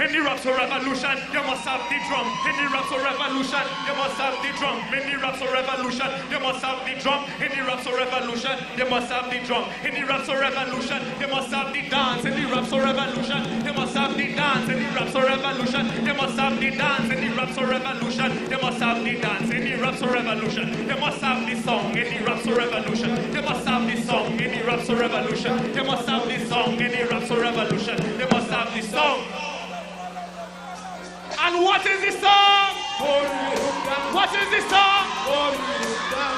The raps of revolution, you must have the drum. The raps of revolution, you must have the drum. In raps of revolution, you must have the drum. The raps of revolution, you must have the drum. In raps of revolution, you must have the dance. The raps of revolution, you must have the dance. The raps of revolution, you must have the dance. The raps of revolution, you must have the dance. The raps of revolution, you must have the song. The raps of revolution, you must have the song. The raps of revolution, you must have the song. The raps of revolution, you must have the song. What is the song? What is the song?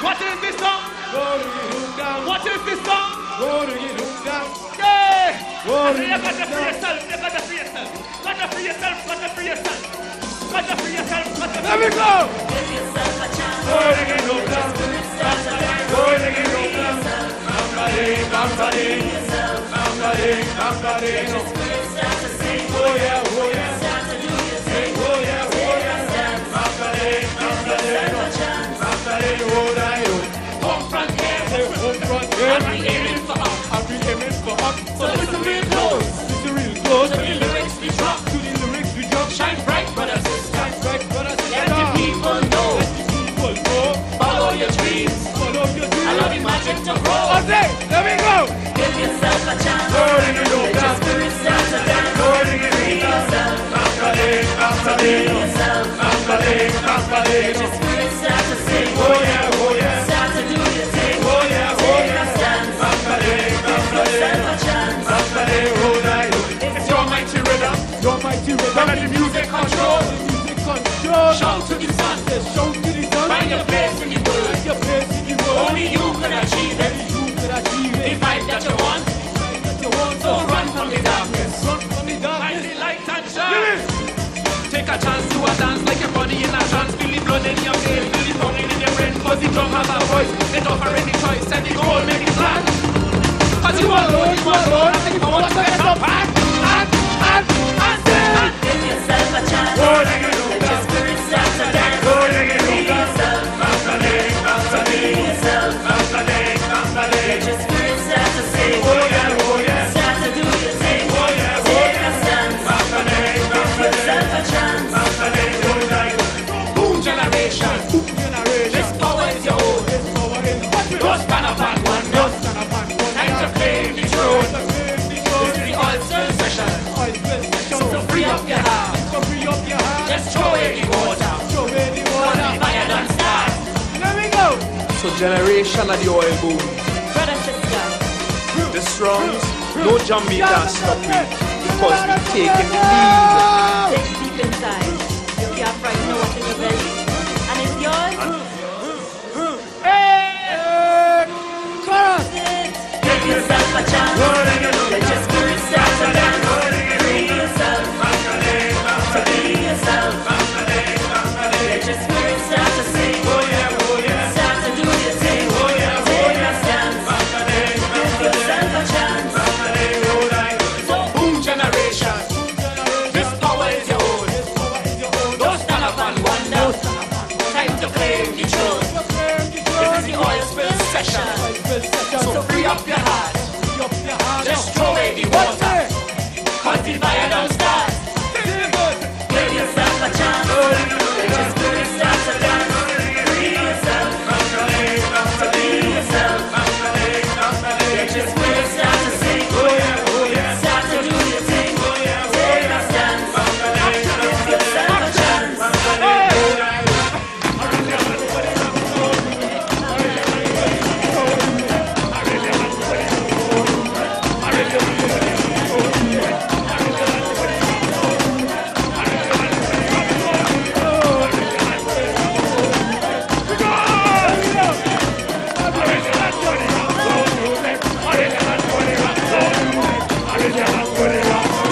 What is the song? What is the song? Yeah! You got to free yourself. You got to free Let me go! To sing. Start to Your mighty rhythm Let the music control. The music control. Shout to the sun. Shout to the sun. Find your place in the world. Find your place in the world. Only you can achieve it. You can achieve The it. vibe that you want. That you want. So run from the darkness. Run from the Find darkness. the light and shine. Take a chance to a dance like your body in a trance. Feel the blood in your veins, feel the pounding in your brain. Cause the drum has a voice. It offer any choice. Set the goal, make it plan. Cause you alone, you alone. And the power to get up and, yourself generation of the oil boom. Brother, sister. The strongs, no meter stop it. Because we taking the lead. Take deep inside. session. So free up your heart. Just throw away the water. Cultivate by an all-star. Give yourself a chance. Just give yourself yourself. Be yourself.